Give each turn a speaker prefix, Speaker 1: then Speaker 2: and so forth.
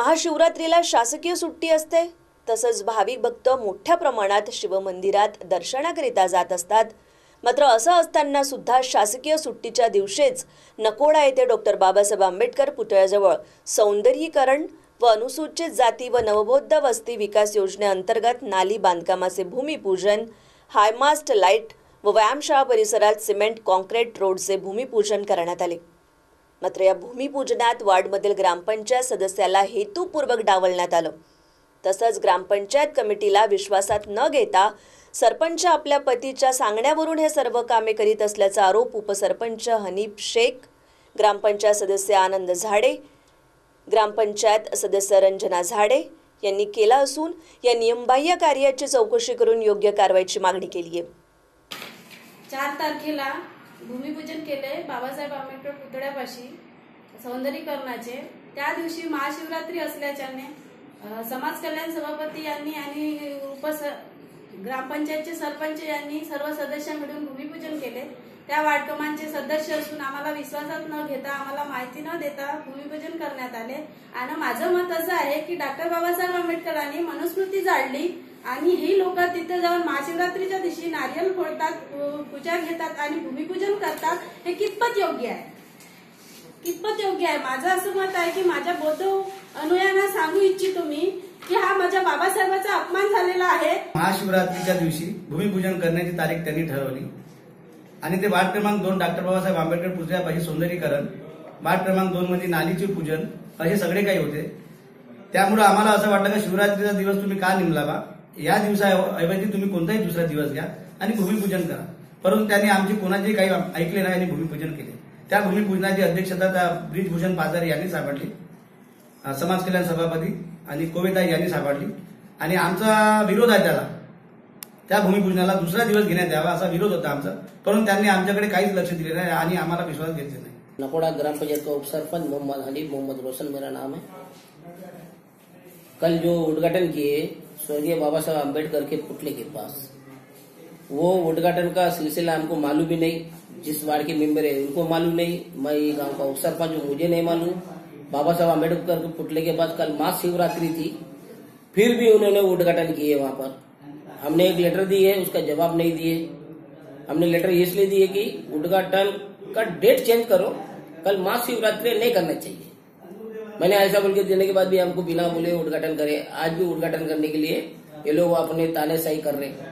Speaker 1: महाशिवरात्रीला शासकीय सुट्टी असते. तसंच भाविक भक्त मोठ्या प्रमाणात शिवमंदिरात दर्शनाकरिता जात असतात. मात्र असं असताना सुद्धा शासकीय सुट्टीच्या दिवशीच नकोडा येथे डॉक्टर बाबासाहेब आंबेडकर पुतळ्याजवळ सौंदर्यीकरण व अनुसूचित जाती व नवबौद्ध वस्ती विकास योजनेअंतर्गत नाली बांधकामाचे भूमिपूजन हायमास्ट लाइट व व्यायामशाळा परिसरात सिमेंट कॉन्क्रीट रोडचे भूमिपूजन करण्यात आले. मात्र या भूमिपूजनात वार्डमधील ग्रामपंचायत सदस्याला हेतूपूर्वक डावलण्यात आलं. तसंच ग्रामपंचायत कमिटीला विश्वासात न घेता सरपंच आपल्या पतीच्या सांगण्यावरून हे सर्व कामे करीत असल्याचा आरोप उपसरपंच हनीफ शेख ग्रामपंचायत सदस्य आनंद झाडे ग्रामपंचायत सदस्य रंजना झाडे यांनी केला असून या नियमबाह्य कार्याची चौकशी करून योग्य कारवाईची मागणी केली आहे
Speaker 2: चार तारखेला भूमिपूजन केले बाबासाहेब आंबेडकर पुतळ्यापाशी सौंदर्यीकरणाचे. त्या दिवशी महाशिवरात्री असल्याच्याने समाज कल्याण सभापती यांनी आणि उपस ग्रामपंचायतचे सरपंच यांनी सर्व सदस्य मिळून भूमिपूजन त्या वाटकमांचे सदस्य असून आम्हाला विश्वासात न घेता आम्हाला माहिती न देता भूमिपूजन करण्यात आले. आणि माझं मत असं आहे की डॉक्टर बाबासाहेब आंबेडकरांनी मनुस्मृती जाळली आणि ही लोक तिथे जाऊन महाशिवरात्रीच्या दिवशी नारियल फोडतात पूजा घेतात आणि भूमिपूजन करतात हे कितपत योग्य आहे? कितपत योग्य आहे? माझं असं मत आहे की माझ्या बौद्ध अनुयायांना सांगू इच्छितो मी की हा माझ्या बाबासाहेबाचा अपमान झालेला आहे.
Speaker 3: महाशिवरात्रीच्या दिवशी भूमिपूजन करण्याची तारीख त्यांनी ठरवली. आणि ते वार्ड क्रमांक दोन डॉक्टर बाबासाहेब आंबेडकर पुतळ्यापाशी सौंदर्यीकरण. वार्ड क्रमांक दोन मध्ये नालीचे पूजन असे सगळे काही होते. त्यामुळे आम्हाला असं वाटलं की शिवरात्रीचा दिवस तुम्ही का निमला बा या दिवसाऐवजी तुम्ही कोणताही दुसरा दिवस घ्या आणि भूमिपूजन करा. परंतु त्यांनी आमची कोणाचे काही ऐकले नाही आणि भूमिपूजन केले. त्या भूमिपूजनाची अध्यक्षता त्या ब्रिजभूषण पाजारे यांनी सापडली. समाज कल्याण सभापती आणि कोविता यांनी सापडली. आणि आमचा विरोध आहे त्याला. त्या भूमिपूजनाला दुसरा दिवस घेण्यात विरोध होता आमचा. परंतु त्यांनी आमच्याकडे लक्ष दिले नाही विश्वास घेतले नाही.
Speaker 4: नकोड़ा ग्राम पंचायत का उपसरपंच मोहम्मद हनीफ, मोहम्मद रोशन मेरा नाम है। कल जो उद्घाटन किए, स्वर्गीय बाबा साहब अंबेडकर के पुतले के पास, वो उद्घाटन का सिलसिला हमको मालूम भी नहीं, जिस वार्ड के मेंबर है उनको मालूम नहीं, मैं गाँव का उपसरपंच हूँ, मुझे नहीं मालूम। बाबा साहब अंबेडकर के पुतले के पास कल महाशिवरात्रि थी, फिर भी उन्होंने उद्घाटन किए वहाँ पर। हमने एक लेटर दी है, उसका जवाब नहीं दिए। हमने लेटर इसलिए दिए कि उद्घाटन का डेट चेंज करो, कल महाशिवरात्रि नहीं करना चाहिए। मैंने ऐसा बोल के देने के बाद भी हमको बिना बोले उद्घाटन करे। आज भी उद्घाटन करने के लिए ये लोग अपने ताने सही कर रहे हैं।